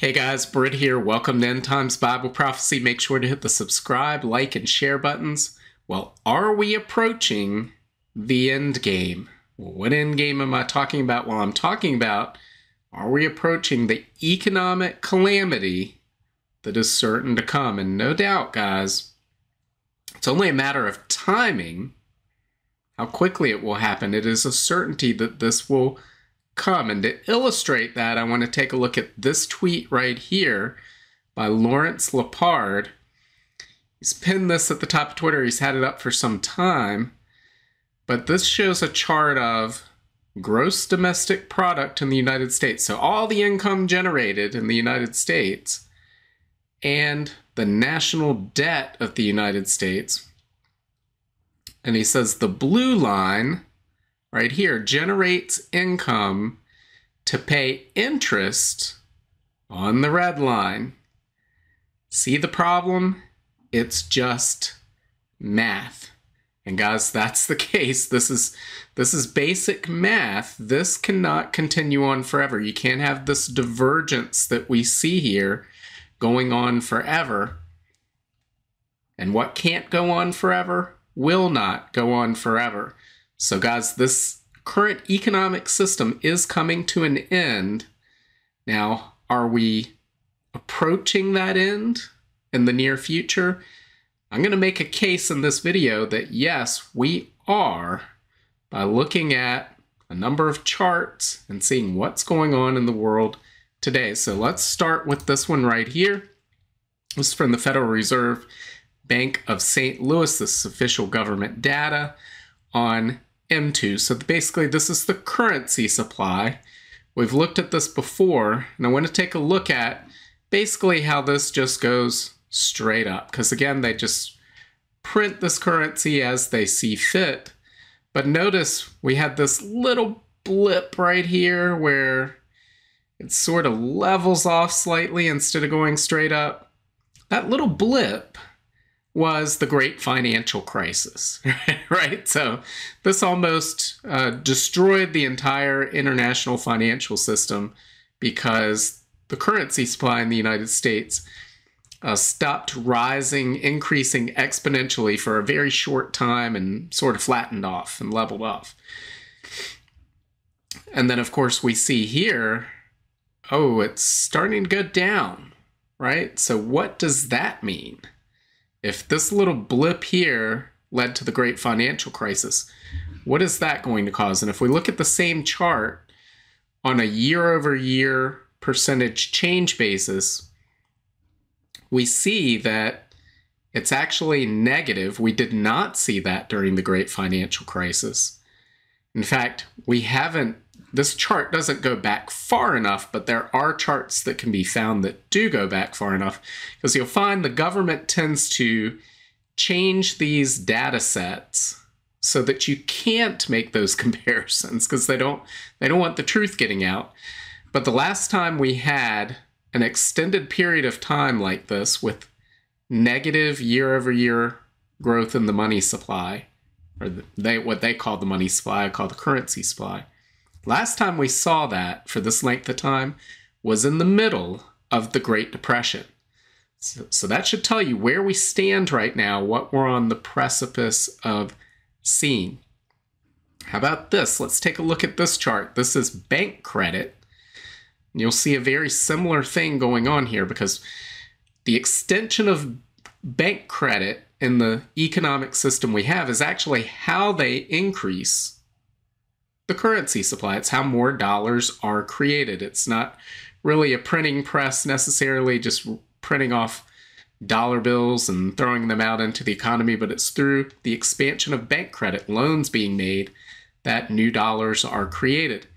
Hey guys, Britt here. Welcome to End Times Bible Prophecy. Make sure to hit the subscribe, like, and share buttons. Well, are we approaching the end game? What end game am I talking about? Well, I'm talking about are we approaching the economic calamity that is certain to come? And no doubt, guys, it's only a matter of timing how quickly it will happen. It is a certainty that this will come. And to illustrate that, I want to take a look at this tweet right here by Lawrence Lepard. He's pinned this at the top of Twitter. He's had it up for some time. But this shows a chart of gross domestic product in the United States. So all the income generated in the United States and the national debt of the United States. And he says the blue line right here generates income to pay interest on the red line. See the problem? It's just math. And guys, that's the case. This is this is basic math. This cannot continue on forever. You can't have this divergence that we see here going on forever. And what can't go on forever will not go on forever. So, guys, this current economic system is coming to an end. Now, are we approaching that end in the near future? I'm going to make a case in this video that yes, we are by looking at a number of charts and seeing what's going on in the world today. So let's start with this one right here. This is from the Federal Reserve Bank of St. Louis. This is official government data on M2. So basically, this is the currency supply. We've looked at this before, and I want to take a look at basically how this just goes straight up. Because again, they just print this currency as they see fit. But notice we had this little blip right here where it sort of levels off slightly instead of going straight up. That little blip was the great financial crisis, right? So this almost uh, destroyed the entire international financial system because the currency supply in the United States uh, stopped rising, increasing exponentially for a very short time and sort of flattened off and leveled off. And then, of course, we see here, oh, it's starting to go down, right? So, what does that mean? If this little blip here led to the great financial crisis, what is that going to cause? And if we look at the same chart on a year over year percentage change basis, we see that it's actually negative. We did not see that during the great financial crisis. In fact, we haven't, this chart doesn't go back far enough, but there are charts that can be found that do go back far enough because you'll find the government tends to change these data sets so that you can't make those comparisons because they don't they don't want the truth getting out. But the last time we had an extended period of time like this with negative year over year growth in the money supply, or they what they call the money supply, I call the currency supply. Last time we saw that for this length of time was in the middle of the Great Depression. So, so that should tell you where we stand right now, what we're on the precipice of seeing. How about this? Let's take a look at this chart. This is bank credit You'll see a very similar thing going on here because the extension of bank credit in the economic system we have is actually how they increase the currency supply. It's how more dollars are created. It's not really a printing press necessarily just printing off dollar bills and throwing them out into the economy, but it's through the expansion of bank credit, loans being made, that new dollars are created.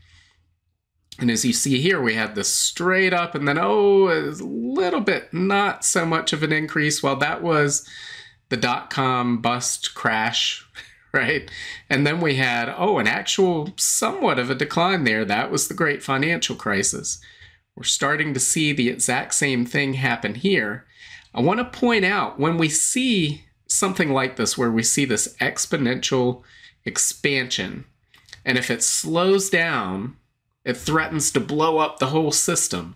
And as you see here, we had this straight up and then, oh, a little bit, not so much of an increase. Well, that was the dot com bust crash, right? And then we had, oh, an actual somewhat of a decline there. That was the great financial crisis. We're starting to see the exact same thing happen here. I want to point out when we see something like this, where we see this exponential expansion, and if it slows down, it threatens to blow up the whole system.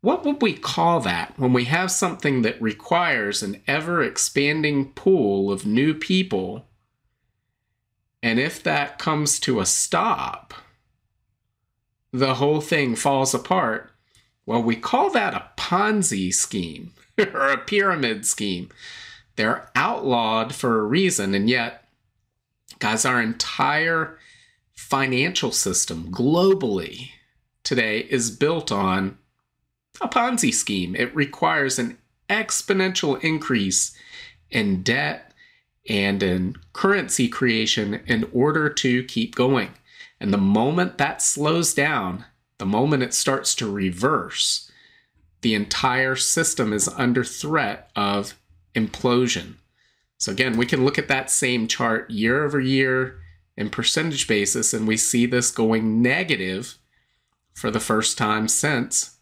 what would we call that when we have something that requires an ever expanding pool of new people? And if that comes to a stop, the whole thing falls apart. Well, we call that a Ponzi scheme or a pyramid scheme. They're outlawed for a reason, and yet, guys, our entire financial system globally today is built on a Ponzi scheme. It requires an exponential increase in debt and in currency creation in order to keep going. And the moment that slows down, the moment it starts to reverse, the entire system is under threat of implosion. So, again, we can look at that same chart year over year in percentage basis, and we see this going negative for the first time since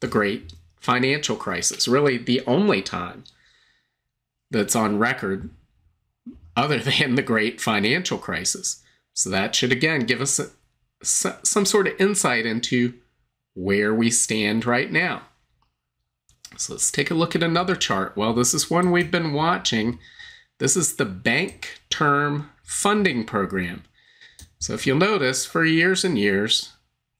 the great financial crisis. Really, the only time that's on record other than the great financial crisis. So, that should again give us a, some sort of insight into where we stand right now. So, let's take a look at another chart. Well, this is one we've been watching. This is the Bank Term Funding Program. So, if you'll notice, for years and years,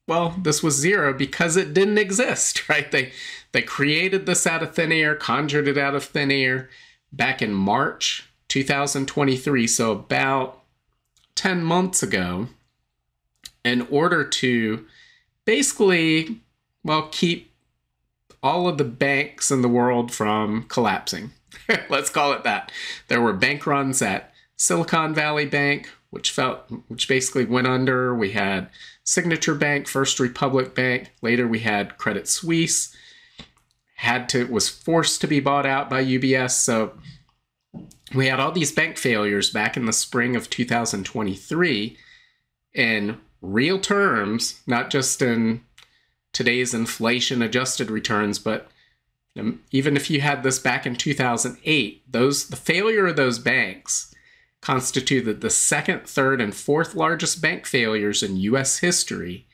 well, this was zero because it didn't exist, right? They they created this out of thin air, conjured it out of thin air back in March 2023, so about 10 months ago, in order to basically, well, keep all of the banks in the world from collapsing. Let's call it that. There were bank runs at Silicon Valley Bank, which felt which basically went under. We had Signature Bank, First Republic Bank. Later we had Credit Suisse. Had to was forced to be bought out by UBS. So we had all these bank failures back in the spring of 2023 in real terms, not just in today's inflation adjusted returns, but um, even if you had this back in 2008, those the failure of those banks constituted the second, third, and fourth largest bank failures in U.S. history.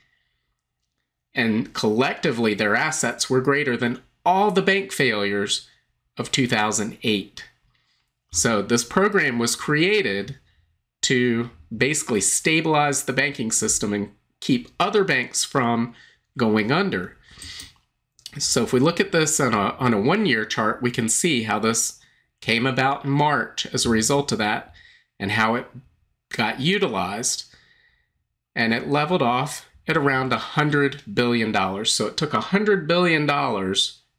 And collectively, their assets were greater than all the bank failures of 2008. So, this program was created to basically stabilize the banking system and keep other banks from going under. So, if we look at this on a, on a one year chart, we can see how this came about in March as a result of that and how it got utilized. And it leveled off at around $100 billion. So it took $100 billion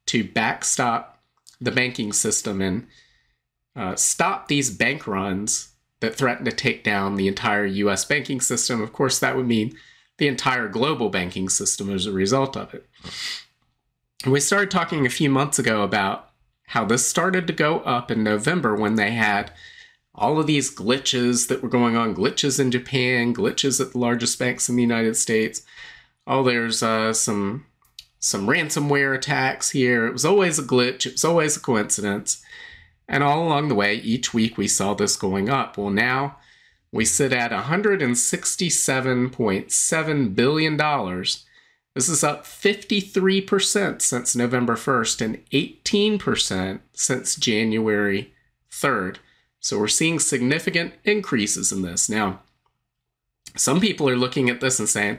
to backstop the banking system and uh, stop these bank runs that threaten to take down the entire US banking system. Of course, that would mean the entire global banking system as a result of it. We started talking a few months ago about how this started to go up in November when they had all of these glitches that were going on glitches in Japan, glitches at the largest banks in the United States. Oh, there's uh, some some ransomware attacks here. It was always a glitch, it was always a coincidence. And all along the way, each week we saw this going up. Well, now we sit at $167.7 billion. This is up 53% since November 1st and 18% since January 3rd. So we're seeing significant increases in this. Now, some people are looking at this and saying,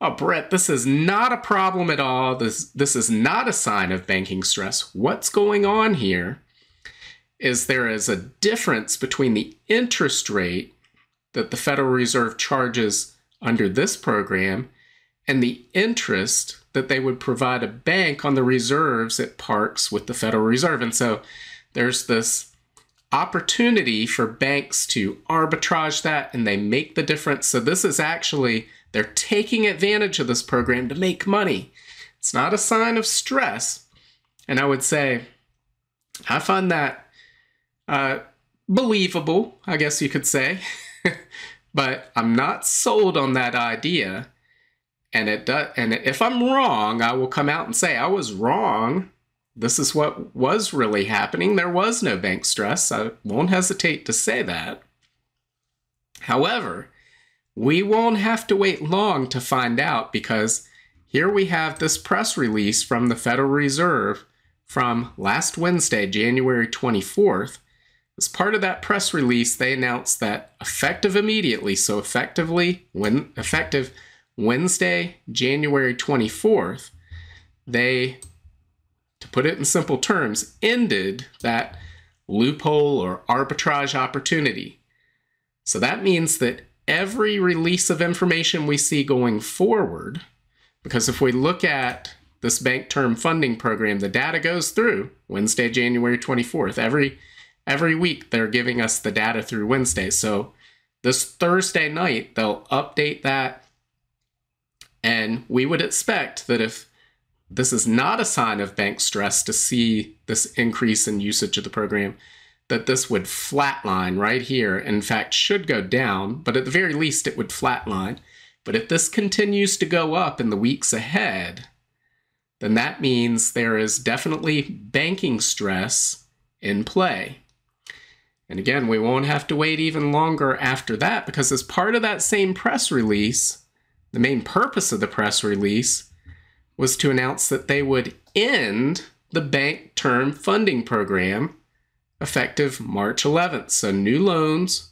oh, Britt, this is not a problem at all. This, this is not a sign of banking stress. What's going on here is there is a difference between the interest rate that the Federal Reserve charges under this program and the interest that they would provide a bank on the reserves it parks with the Federal Reserve. And so there's this opportunity for banks to arbitrage that and they make the difference. So this is actually, they're taking advantage of this program to make money. It's not a sign of stress. And I would say, I find that uh, believable, I guess you could say. but I'm not sold on that idea. And it does, and if I'm wrong, I will come out and say I was wrong this is what was really happening. There was no bank stress. I won't hesitate to say that. However, we won't have to wait long to find out because here we have this press release from the Federal Reserve from last Wednesday, January 24th. As part of that press release, they announced that effective immediately, so effectively when effective Wednesday, January 24th, they to put it in simple terms, ended that loophole or arbitrage opportunity. So that means that every release of information we see going forward, because if we look at this bank term funding program, the data goes through Wednesday, January 24th. Every every week they're giving us the data through Wednesday. So this Thursday night they'll update that and we would expect that if this is not a sign of bank stress to see this increase in usage of the program, that this would flatline right here. In fact, should go down, but at the very least, it would flatline. But if this continues to go up in the weeks ahead, then that means there is definitely banking stress in play. And again, we won't have to wait even longer after that because, as part of that same press release, the main purpose of the press release was to announce that they would end the bank term funding program effective March 11th. So new loans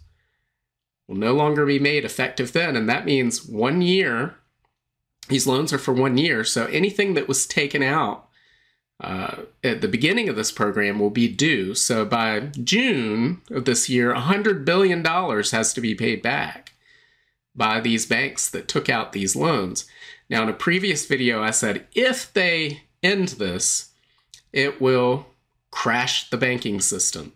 will no longer be made effective then. And that means one year, these loans are for one year. So anything that was taken out uh, at the beginning of this program will be due. So by June of this year, $100 billion has to be paid back by these banks that took out these loans. Now, in a previous video, I said if they end this, it will crash the banking system,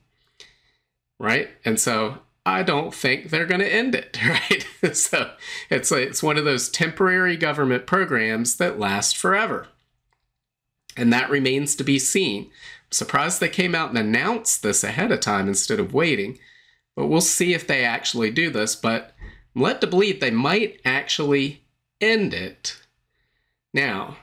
right? And so I don't think they're going to end it, right? so it's it's one of those temporary government programs that last forever. And that remains to be seen. I'm surprised they came out and announced this ahead of time instead of waiting, but we'll see if they actually do this. But I'm led to believe they might actually end it now,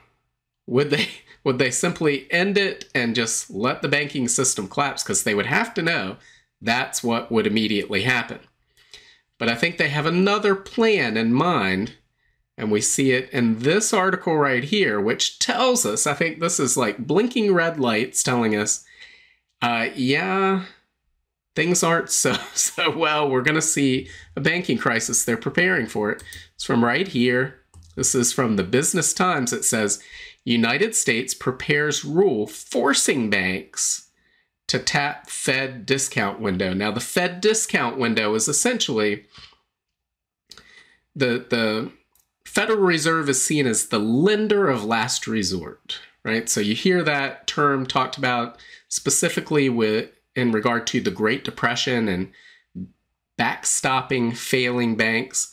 would they would they simply end it and just let the banking system collapse because they would have to know that's what would immediately happen. But I think they have another plan in mind and we see it in this article right here, which tells us, I think this is like blinking red lights telling us, uh, yeah, things aren't so, so well. We're going to see a banking crisis. They're preparing for it. It's from right here. This is from the Business Times. It says United States prepares rule forcing banks to tap Fed discount window. Now, the Fed discount window is essentially the the Federal Reserve is seen as the lender of last resort, right? So you hear that term talked about specifically with in regard to the Great Depression and backstopping failing banks.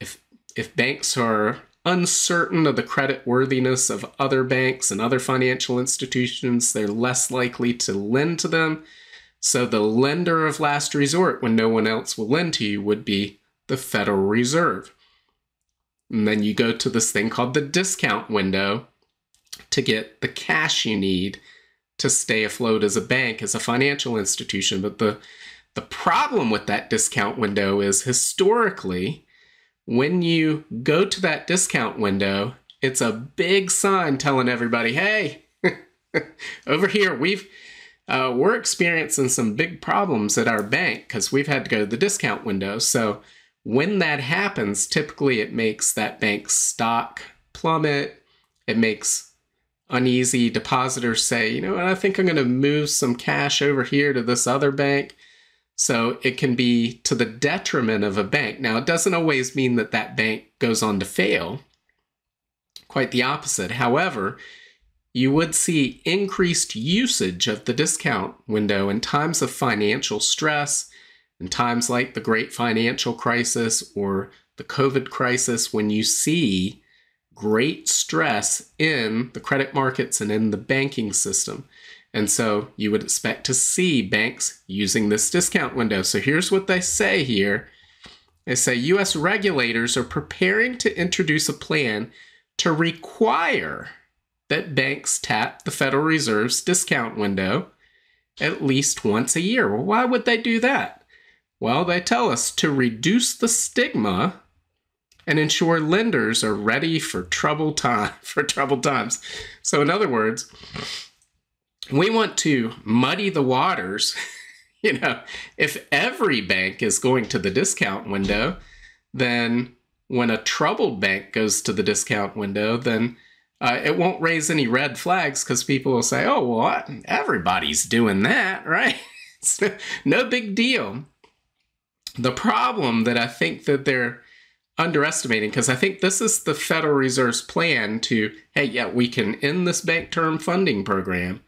If if banks are uncertain of the credit worthiness of other banks and other financial institutions, they're less likely to lend to them. So the lender of last resort when no one else will lend to you would be the Federal Reserve. And then you go to this thing called the discount window to get the cash you need to stay afloat as a bank, as a financial institution. But the the problem with that discount window is historically when you go to that discount window, it's a big sign telling everybody, hey, over here, we've uh, we're experiencing some big problems at our bank because we've had to go to the discount window. So when that happens, typically it makes that bank's stock plummet. It makes uneasy depositors say, you know what, I think I'm going to move some cash over here to this other bank. So it can be to the detriment of a bank. Now, it doesn't always mean that that bank goes on to fail. Quite the opposite. However, you would see increased usage of the discount window in times of financial stress, in times like the great financial crisis or the COVID crisis, when you see great stress in the credit markets and in the banking system. And so you would expect to see banks using this discount window. So here's what they say here. They say US regulators are preparing to introduce a plan to require that banks tap the Federal Reserve's discount window at least once a year. Well, why would they do that? Well, they tell us to reduce the stigma and ensure lenders are ready for troubled time for troubled times. So in other words, we want to muddy the waters. you know, if every bank is going to the discount window, then when a troubled bank goes to the discount window, then uh, it won't raise any red flags because people will say, oh, well, everybody's doing that, right? no big deal. The problem that I think that they're underestimating, because I think this is the Federal Reserve's plan to, hey, yeah, we can end this bank term funding program,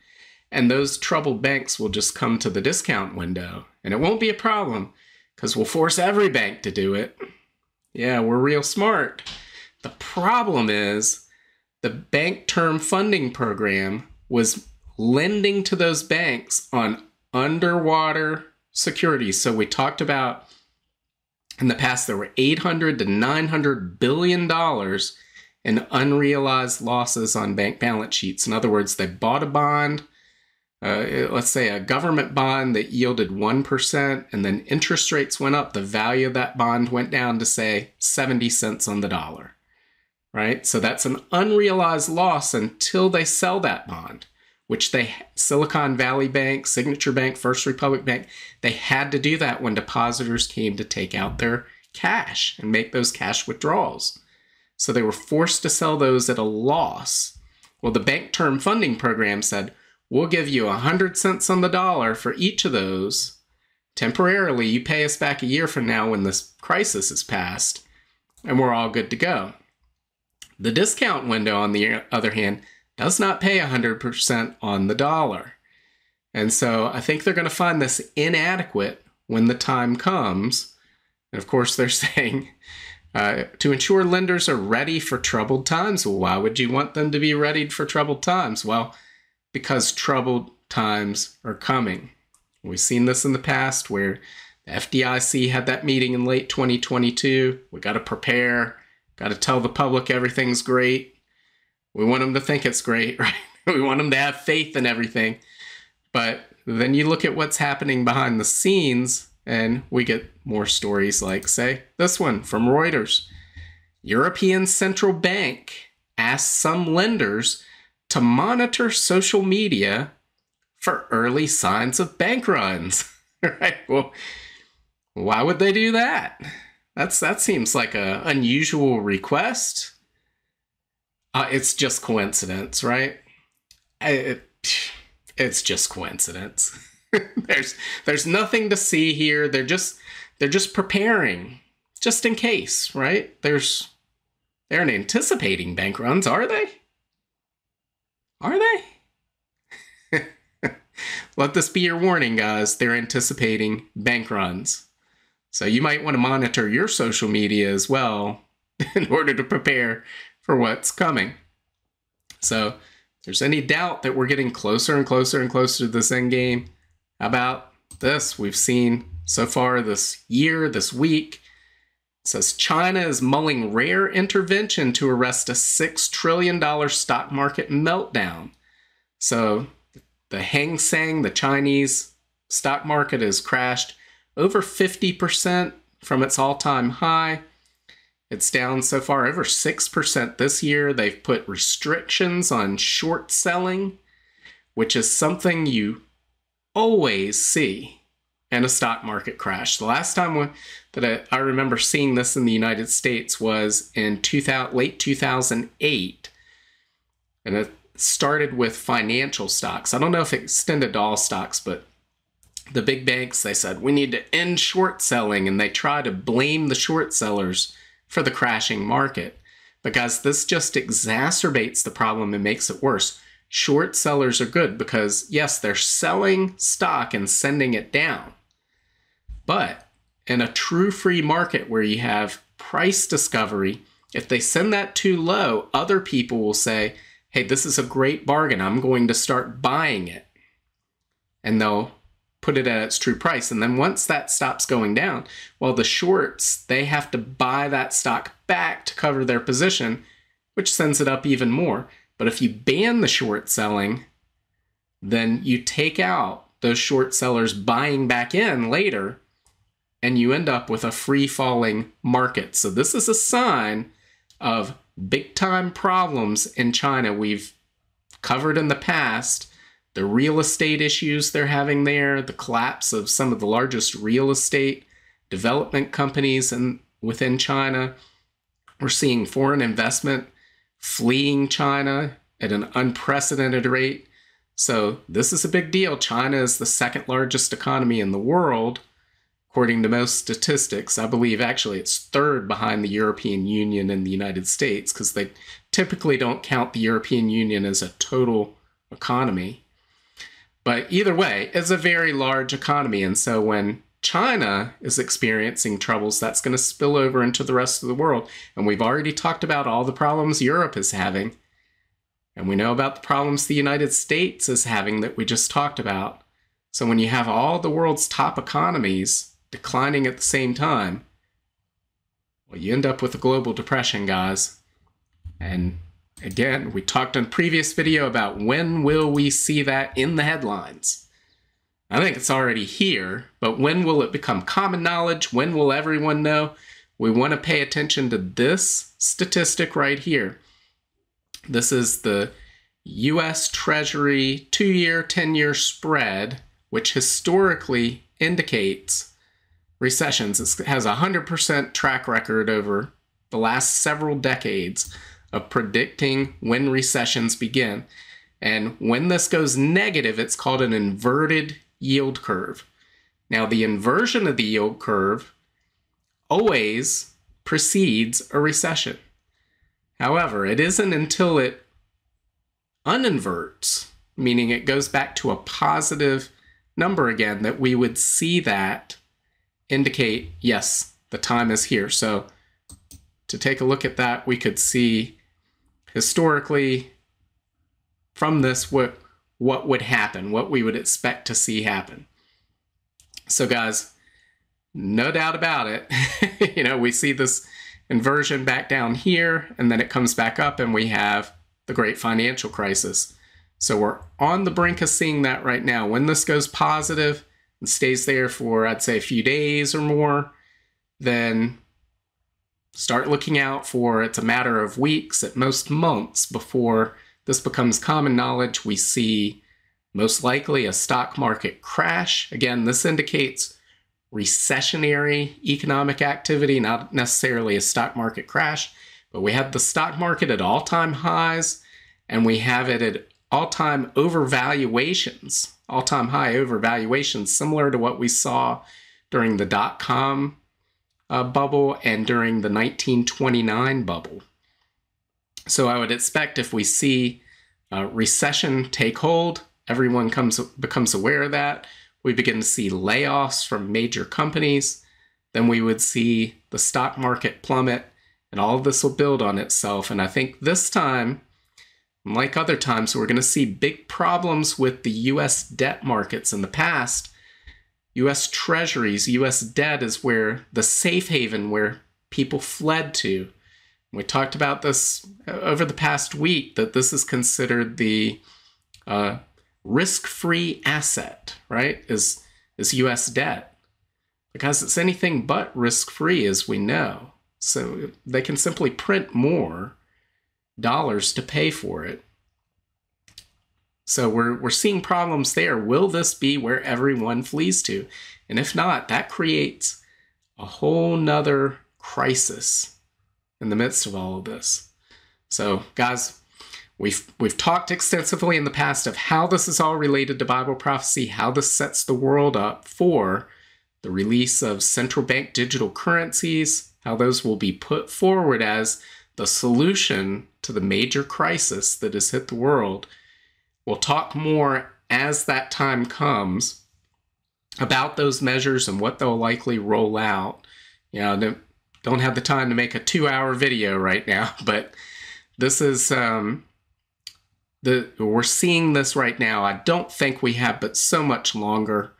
and those troubled banks will just come to the discount window, and it won't be a problem because we'll force every bank to do it. Yeah, we're real smart. The problem is the bank term funding program was lending to those banks on underwater securities. So we talked about in the past there were 800 to 900 billion dollars in unrealized losses on bank balance sheets. In other words, they bought a bond, uh, let's say a government bond that yielded 1%, and then interest rates went up. The value of that bond went down to, say, 70 cents on the dollar, right? So that's an unrealized loss until they sell that bond, which they, Silicon Valley Bank, Signature Bank, First Republic Bank, they had to do that when depositors came to take out their cash and make those cash withdrawals. So they were forced to sell those at a loss. Well, the Bank Term Funding Program said, We'll give you 100 cents on the dollar for each of those. Temporarily, you pay us back a year from now when this crisis is past, and we're all good to go. The discount window, on the other hand, does not pay 100% on the dollar. And so I think they're going to find this inadequate when the time comes. And of course, they're saying uh, to ensure lenders are ready for troubled times. Well, why would you want them to be ready for troubled times? Well, because troubled times are coming. We've seen this in the past where the FDIC had that meeting in late 2022. We got to prepare, got to tell the public everything's great. We want them to think it's great, right? we want them to have faith in everything. But then you look at what's happening behind the scenes, and we get more stories like, say, this one from Reuters European Central Bank asked some lenders to monitor social media for early signs of bank runs. right? Well, why would they do that? That's that seems like a unusual request. Uh, it's just coincidence, right? It, it's just coincidence. there's there's nothing to see here. They're just they're just preparing, just in case, right? There's they aren't anticipating bank runs, are they? Are they? Let this be your warning, guys. They're anticipating bank runs. So you might want to monitor your social media as well in order to prepare for what's coming. So, if there's any doubt that we're getting closer and closer and closer to this end game, about this? We've seen so far this year, this week, says China is mulling rare intervention to arrest a $6 trillion stock market meltdown. So the Hang Seng, the Chinese stock market, has crashed over 50% from its all time high. It's down so far over 6% this year. They've put restrictions on short selling, which is something you always see in a stock market crash. The last time that I, remember seeing this in the United States was in 2000, late 2008. And it started with financial stocks. I don't know if it extended to all stocks, but the big banks, they said, we need to end short selling. And they try to blame the short sellers for the crashing market. Because this just exacerbates the problem and makes it worse. Short sellers are good because, yes, they're selling stock and sending it down. But in a true free market where you have price discovery, if they send that too low, other people will say, hey, this is a great bargain. I'm going to start buying it. And they'll put it at its true price. And then once that stops going down, well, the shorts, they have to buy that stock back to cover their position, which sends it up even more. But if you ban the short selling, then you take out those short sellers buying back in later and you end up with a free falling market. So, this is a sign of big time problems in China. We've covered in the past the real estate issues they're having there, the collapse of some of the largest real estate development companies in, within China. We're seeing foreign investment fleeing China at an unprecedented rate. So, this is a big deal. China is the second largest economy in the world, according to most statistics. I believe actually it's third behind the European Union and the United States because they typically don't count the European Union as a total economy. But either way, it's a very large economy. And so when China is experiencing troubles, that's going to spill over into the rest of the world. And we've already talked about all the problems Europe is having. And we know about the problems the United States is having that we just talked about. So when you have all the world's top economies declining at the same time, well, you end up with a global depression, guys. And Again, we talked in previous video about when will we see that in the headlines. I think it's already here, but when will it become common knowledge? When will everyone know? We want to pay attention to this statistic right here. This is the US Treasury two year, 10 year spread, which historically indicates recessions. It has a 100% track record over the last several decades of predicting when recessions begin. And when this goes negative, it's called an inverted yield curve. Now, the inversion of the yield curve always precedes a recession. However, it isn't until it uninverts, meaning it goes back to a positive number again, that we would see that indicate, yes, the time is here. So, to take a look at that, we could see historically from this what what would happen, what we would expect to see happen. So guys, no doubt about it. you know, we see this inversion back down here and then it comes back up and we have the great financial crisis. So we're on the brink of seeing that right now. When this goes positive and stays there for I'd say a few days or more, then Start looking out for it's a matter of weeks, at most months, before this becomes common knowledge. We see most likely a stock market crash. Again, this indicates recessionary economic activity, not necessarily a stock market crash, but we have the stock market at all time highs and we have it at all time overvaluations, all time high overvaluations, similar to what we saw during the dot com uh, bubble and during the 1929 bubble. So I would expect if we see uh, recession take hold, everyone comes becomes aware of that. We begin to see layoffs from major companies. Then we would see the stock market plummet, and all of this will build on itself. And I think this time, like other times, we're going to see big problems with the U.S. debt markets. In the past, US treasuries, US debt is where the safe haven where people fled to. We talked about this over the past week that this is considered the uh, risk-free asset, right? Is is US debt because it's anything but risk-free, as we know. So they can simply print more dollars to pay for it. So we're we're seeing problems there. Will this be where everyone flees to? And if not, that creates a whole nother crisis in the midst of all of this. So, guys, we've we've talked extensively in the past of how this is all related to Bible prophecy, how this sets the world up for the release of central bank digital currencies, how those will be put forward as the solution to the major crisis that has hit the world We'll talk more as that time comes about those measures and what they'll likely roll out. You know, don't have the time to make a two hour video right now, but this is um, the we're seeing this right now. I don't think we have but so much longer.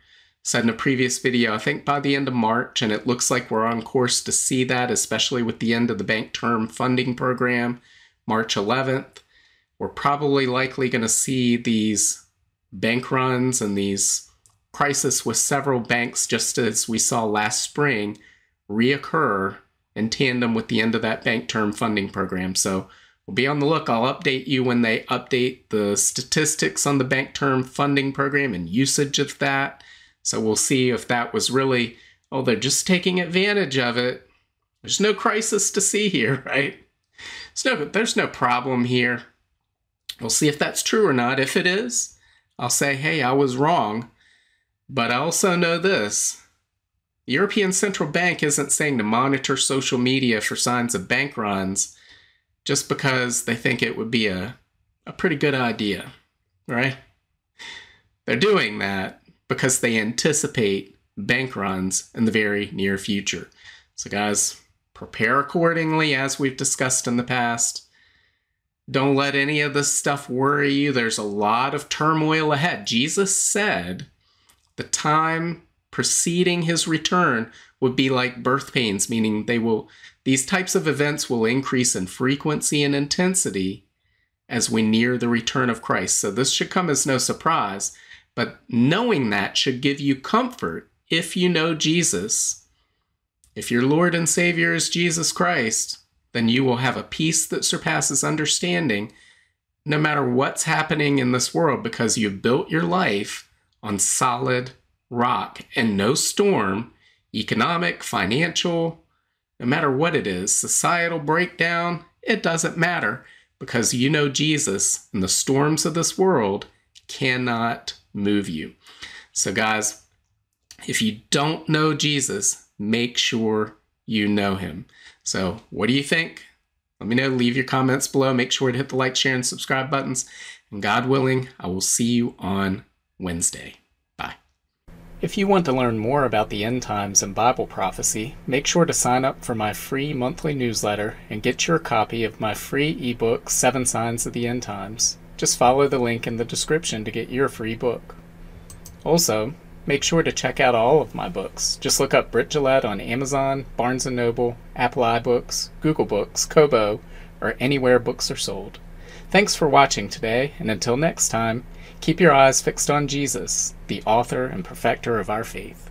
Said in a previous video, I think by the end of March, and it looks like we're on course to see that, especially with the end of the bank term funding program, March 11th we're probably likely going to see these bank runs and these crisis with several banks, just as we saw last spring, reoccur in tandem with the end of that bank term funding program. So we'll be on the look. I'll update you when they update the statistics on the bank term funding program and usage of that. So we'll see if that was really, oh, they're just taking advantage of it. There's no crisis to see here, right? No, there's no problem here. We'll see if that's true or not. If it is, I'll say, hey, I was wrong. But I also know this the European Central Bank isn't saying to monitor social media for signs of bank runs just because they think it would be a, a pretty good idea, right? They're doing that because they anticipate bank runs in the very near future. So, guys, prepare accordingly as we've discussed in the past. Don't let any of this stuff worry you. There's a lot of turmoil ahead. Jesus said the time preceding his return would be like birth pains, meaning they will these types of events will increase in frequency and intensity as we near the return of Christ. So this should come as no surprise, but knowing that should give you comfort if you know Jesus. If your Lord and Savior is Jesus Christ, then you will have a peace that surpasses understanding no matter what's happening in this world because you've built your life on solid rock, and no storm, economic, financial, no matter what it is, societal breakdown, it doesn't matter because you know Jesus and the storms of this world cannot move you. So, guys, if you don't know Jesus, make sure you know him. So, what do you think? Let me know. Leave your comments below. Make sure to hit the like, share, and subscribe buttons. And God willing, I will see you on Wednesday. Bye. If you want to learn more about the end times and Bible prophecy, make sure to sign up for my free monthly newsletter and get your copy of my free ebook, Seven Signs of the End Times. Just follow the link in the description to get your free book. Also, make sure to check out all of my books. Just look up Britt Gillette on Amazon, Barnes & Noble, Apple iBooks, Google Books, Kobo, or anywhere books are sold. Thanks for watching today, and until next time, Keep your eyes fixed on Jesus, the author and perfecter of our faith.